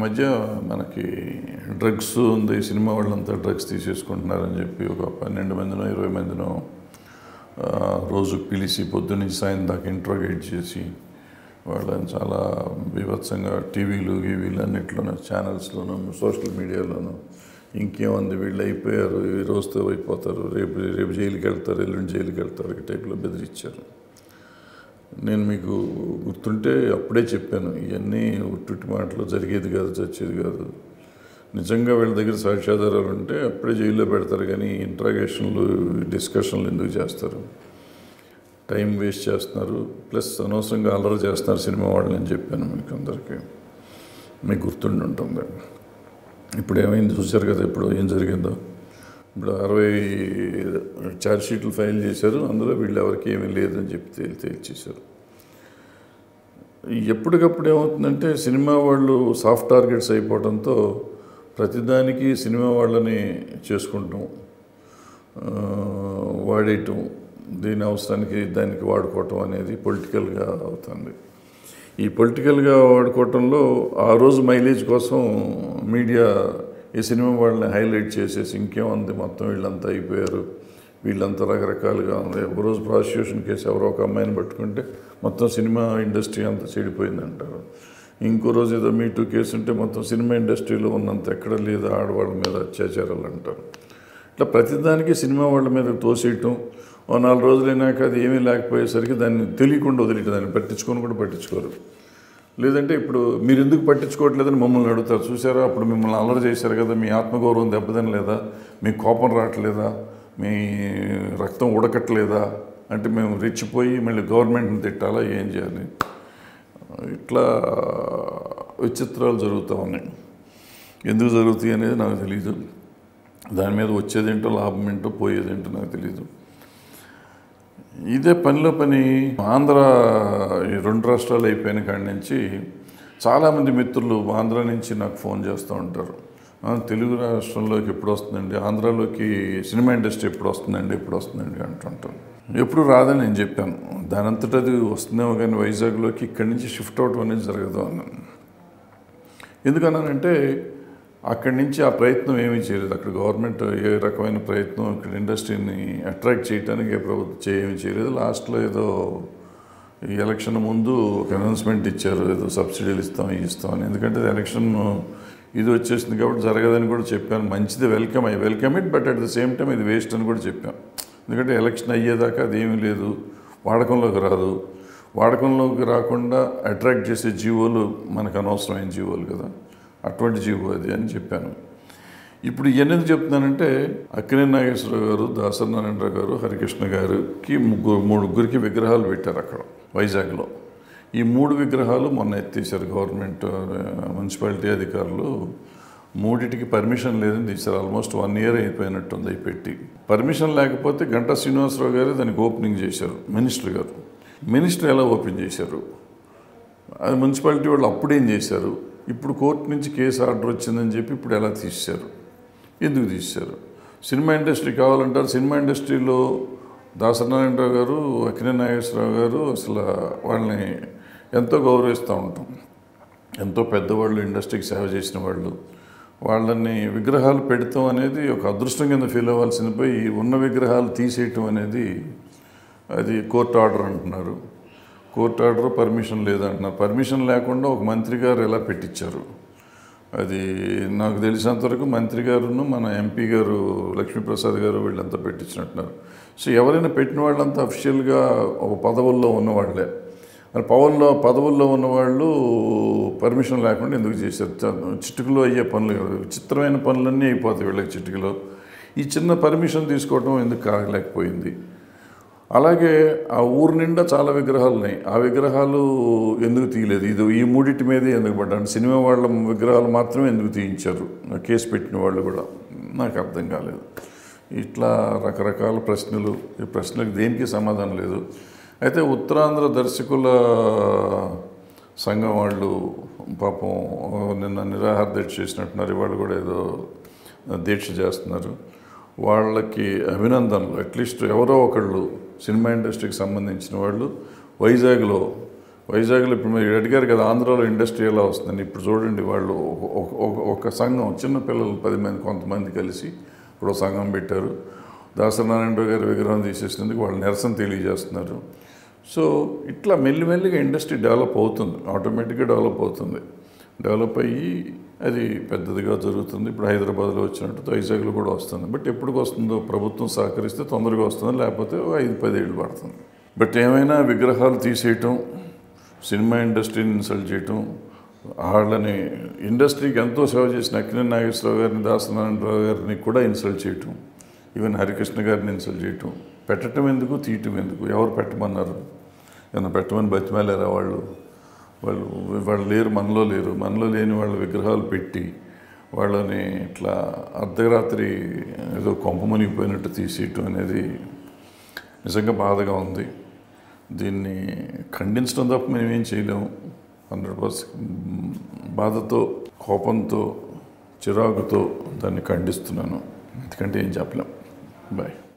మధ్య మనకి డ్రగ్స్ ఉంది సినిమా వాళ్ళంతా డ్రగ్స్ తీసేసుకుంటున్నారని చెప్పి ఒక పన్నెండు మందినో ఇరవై మందినో రోజు పిలిచి పొద్దున్నుంచి సాయం దాకా ఇంట్రోగేట్ చేసి వాళ్ళని చాలా బీభత్సంగా టీవీలు గీవీలు అన్నిట్లోనూ ఛానల్స్లోనూ సోషల్ మీడియాలోనూ ఇంకేముంది వీళ్ళు అయిపోయారు ఈ రోజుతో అయిపోతారు రేపు రేపు జైలుకి వెళ్తారు ఎల్లుండి జైలుకి వెళ్తారు ఈ టైప్లో బెదిరించారు నేను మీకు గుర్తుంటే అప్పుడే చెప్పాను ఇవన్నీ ఉట్టుట్టి మాటలు జరిగేది కాదు చచ్చేది కాదు. నిజంగా వీళ్ళ దగ్గర సాక్ష్యాధారాలు ఉంటే అప్పుడే జైల్లో పెడతారు కానీ ఇంట్రాగేషన్లు డిస్కషన్లు ఎందుకు చేస్తారు? టైం వేస్ట్ చేస్తున్నారు ప్లస్ అనవసరంగా అల్లరి చేస్తున్నారు సినిమా వాళ్ళని అని చెప్పాను మీకు అందరికీ. మీకు గుర్తుండి ఉంటుంది. ఇప్పుడు ఏమైంది? చూశారు కదా ఇప్పుడు ఏం జరిగిందో? ఇప్పుడు అరవై ఛార్జ్ షీట్లు ఫైల్ చేశారు అందులో వీళ్ళు ఎవరికి ఏమీ లేదని చెప్పి తేల్చేశారు. ఎప్పటికప్పుడు ఏమవుతుందంటే సినిమా వాళ్ళు సాఫ్ట్ టార్గెట్స్ అయిపోవడంతో ప్రతిదానికి సినిమా వాళ్ళని చేసుకుంటాం వాడేయటం దీని అవసరానికి దానికి వాడుకోవటం అనేది పొలిటికల్గా అవుతుంది. ఈ పొలిటికల్గా వాడుకోవటంలో ఆ రోజు మైలేజ్ కోసం మీడియా ఈ సినిమా వాళ్ళని హైలైట్ చేసేసి ఇంకేముంది మొత్తం వీళ్ళంతా అయిపోయారు. వీళ్ళంతా రకరకాలుగా ఉంది. ఒక రోజు ప్రాసిక్యూషన్ కేసు ఎవరో ఒక అమ్మాయిని పట్టుకుంటే మొత్తం సినిమా ఇండస్ట్రీ అంతా చెడిపోయింది అంటారు ఇంకో రోజు ఏదో మీ టూ కేసు ఉంటే మొత్తం సినిమా ఇండస్ట్రీలో ఉన్నంత ఎక్కడ లేదు ఆడవాళ్ళ మీద అత్యాచారాలు అంటారు. ఇట్లా ప్రతిదానికి సినిమా వాళ్ళ మీద తోసేయటం ఓ నాలుగు రోజులైనాక అది ఏమీ లేకపోయేసరికి దాన్ని తెలియకుండా వదిలేయటం దాన్ని పట్టించుకొని కూడా పట్టించుకోరు. లేదంటే ఇప్పుడు మీరు ఎందుకు పట్టించుకోవట్లేదని మమ్మల్ని అడుగుతారు. చూసారా? అప్పుడు మిమ్మల్ని అల్లరి చేశారు కదా. మీ ఆత్మగౌరవం దెబ్బతినలేదా? మీ కోపం రావట్లేదా? మీ రక్తం ఉడకట్లేదా అంటే మేము రెచ్చిపోయి మళ్ళీ గవర్నమెంట్ని తిట్టాలా ఏం చేయాలి? ఇట్లా విచిత్రాలు జరుగుతూ ఉన్నాయి. ఎందుకు జరుగుతాయి అనేది నాకు తెలియదు దాని మీద వచ్చేదేంటో లాభం ఏంటో పోయేదేంటో నాకు తెలియదు ఇదే పనిలో పని ఆంధ్ర ఈ రెండు రాష్ట్రాలు అయిపోయిన కాడి నుంచి చాలామంది మిత్రులు ఆంధ్ర నుంచి నాకు ఫోన్ చేస్తూ ఉంటారు. తెలుగు రాష్ట్రంలోకి ఎప్పుడు వస్తుందండి? ఆంధ్రాలోకి సినిమా ఇండస్ట్రీ ఎప్పుడు వస్తుందండి? ఎప్పుడు వస్తుందండి అంటుంటారు. ఎప్పుడు రాదని నేను చెప్పాను. దాని అంతటా అది వస్తుందేమో కానీ వైజాగ్లోకి ఇక్కడి నుంచి షిఫ్ట్ అవటం అనేది జరగదు అన్నాను. ఎందుకన్నానంటే అక్కడి నుంచి ఆ ప్రయత్నం ఏమీ చేయలేదు. అక్కడ గవర్నమెంట్ ఏ రకమైన ప్రయత్నం ఇక్కడ ఇండస్ట్రీని అట్రాక్ట్ చేయడానికి ఏ ప్రభుత్వం చే- చేయలేదు. లాస్ట్లో ఏదో ఈ ఎలక్షన్ ముందు ఒక అనౌన్స్మెంట్ ఇచ్చారు. ఏదో సబ్సిడీలు ఇస్తాం ఇస్తాం అని. ఎందుకంటే ఎలక్షన్ ఇది వచ్చేసింది కాబట్టి జరగదని కూడా చెప్పాను. మంచిది welcome I welcome it but at the same time ఇది వేస్ట్ అని కూడా చెప్పాను. ఎందుకంటే ఎలక్షన్ అయ్యేదాకా అది ఏమీ లేదు. వాడకంలోకి రాదు. వాడకంలోకి రాకుండా అట్రాక్ట్ చేసే జీవోలు మనకు అనవసరమైన జీవోలు కదా. అటువంటి జీవో అది అని చెప్పాను. ఇప్పుడు ఎందుకు చెప్తున్నానంటే అక్కినే నాగేశ్వరరావు గారు దాసరి నారాయణరావు గారు హరికృష్ణ గారుకి ముగ్గురు ముగ్గురికి విగ్రహాలు పెట్టారు అక్కడ వైజాగ్లో. ఈ మూడు విగ్రహాలు మొన్న ఎత్తేసారు గవర్నమెంట్ మున్సిపాలిటీ అధికారులు. మూడిటికి పర్మిషన్ లేదని తీశారు. ఆల్మోస్ట్ వన్ ఇయర్ అయిపోయినట్టుంది అవి పెట్టి. పర్మిషన్ లేకపోతే గంటా శ్రీనివాసరావు గారు దానికి ఓపెనింగ్ చేశారు మినిస్టర్ గారు. మినిస్టర్ ఎలా ఓపెన్ చేశారు? అది మున్సిపాలిటీ వాళ్ళు అప్పుడేం చేశారు? ఇప్పుడు కోర్టు నుంచి కేసు ఆర్డర్ వచ్చిందని చెప్పి ఇప్పుడు ఎలా తీశారు? ఎందుకు తీశారు? సినిమా ఇండస్ట్రీ కావాలంటారు. సినిమా ఇండస్ట్రీలో దాసనారాయణరావు గారు అక్కినే నాగేశ్వరరావు గారు అసలు వాళ్ళని ఎంతో గౌరవిస్తూ ఉంటాం. ఎంతో పెద్దవాళ్ళు ఇండస్ట్రీకి సేవ చేసిన వాళ్ళు. వాళ్ళని విగ్రహాలు పెడతాం అనేది ఒక అదృష్టం కింద ఫీల్ అవ్వాల్సిన పోయి ఉన్న విగ్రహాలు తీసేయటం అనేది అది కోర్టు ఆర్డర్ అంటున్నారు. కోర్టు ఆర్డర్ పర్మిషన్ లేదంటున్నారు. పర్మిషన్ లేకుండా ఒక మంత్రి గారు ఎలా పెట్టించారు అది నాకు తెలిసినంతవరకు మంత్రి గారును మన ఎంపీ గారు లక్ష్మీప్రసాద్ గారు వీళ్ళంతా పెట్టించినట్టున్నారు సో ఎవరైనా పెట్టిన వాళ్ళంతా అఫిషియల్గా ఒక పదవుల్లో ఉన్నవాళ్ళే మరి పవన్లో పదవుల్లో ఉన్నవాళ్ళు పర్మిషన్ లేకుండా ఎందుకు చేశారు? చిటుకులో అయ్యే పనులు విచిత్రమైన పనులన్నీ అయిపోతాయి వీళ్ళకి చిటుకులో. ఈ చిన్న పర్మిషన్ తీసుకోవడం ఎందుకు కాగలేకపోయింది అలాగే ఆ ఊరు నిండా చాలా విగ్రహాలు ఉన్నాయి. ఆ విగ్రహాలు ఎందుకు తీయలేదు? ఇది ఈ మూడింటి మీదే ఎందుకు పడ్డాను సినిమా వాళ్ళ విగ్రహాలు మాత్రమే ఎందుకు తీయించారు? కేసు పెట్టిన వాళ్ళు కూడా. నాకు అర్థం కాలేదు. ఇట్లా రకరకాల ప్రశ్నలు. ఈ ప్రశ్నలకు దేనికి సమాధానం లేదు? అయితే ఉత్తరాంధ్ర దర్శకుల సంఘం వాళ్ళు పాపం నిన్న నిరాహార దీక్ష చేసినట్టున్నారు. ఇవాళ కూడా ఏదో దీక్ష చేస్తున్నారు. వాళ్ళకి అభినందనలు. అట్లీస్ట్ ఎవరో ఒకళ్ళు సినిమా ఇండస్ట్రీకి సంబంధించిన వాళ్ళు వైజాగ్లో వైజాగ్లో ఇప్పుడు మీరు అడిగారు కదా ఆంధ్రాలో ఇండస్ట్రీ ఎలా వస్తుందని. ఇప్పుడు చూడండి వాళ్ళు ఒక- ఒక- సంఘం చిన్న పిల్లలు పది మంది కొంతమంది కలిసి ఇప్పుడు సంఘం పెట్టారు. దాసనారాయణరావు గారి విగ్రహం తీసేసినందుకు వాళ్ళు నిరసన తెలియజేస్తున్నారు. సో ఇట్లా మెల్లిమెల్లిగా ఇండస్ట్రీ డెవలప్ అవుతుంది. ఆటోమేటిక్గా డెవలప్ అవుతుంది. డెవలప్ అయ్యి అది పెద్దదిగా జరుగుతుంది. ఇప్పుడు హైదరాబాద్లో వచ్చినట్టు వైజాగ్లో కూడా వస్తుంది. బట్ ఎప్పటికి వస్తుందో ప్రభుత్వం సహకరిస్తే తొందరగా వస్తుంది లేకపోతే ఓ ఐదు పదేళ్ళు పడుతుంది. బట్ ఏమైనా విగ్రహాలు తీసేయటం సినిమా ఇండస్ట్రీని ఇన్సల్ట్ చేయటం వాళ్ళని ఇండస్ట్రీకి ఎంతో సేవ చేసిన అక్కినే నాగేశ్వరరావు గారిని దాసనారాయణరావు గారిని కూడా ఇన్సల్ట్ చేయటం ఈవెన్ హరికృష్ణ గారిని ఇన్సల్ట్ చేయటం. పెట్టడం ఎందుకు? తీయటం ఎందుకు? ఎవరు పెట్టమన్నారు? ఏమన్నా పెట్టమని బతిమేలేరా వాళ్ళు? వాళ్ళు వాళ్ళు లేరు మనలో లేరు. మనలో లేని వాళ్ళ విగ్రహాలు పెట్టి వాళ్ళని ఇట్లా అర్ధరాత్రి ఏదో కొంప మునిగిపోయినట్టు తీసేయటం అనేది నిజంగా బాధగా ఉంది. దీన్ని ఖండించడం తప్ప మేము ఏం చేయలేము. హండ్రెడ్ పర్సెంట్ బాధతో కోపంతో చిరాకుతో దాన్ని ఖండిస్తున్నాను. ఎందుకంటే ఏం చెప్పలేం. Bye.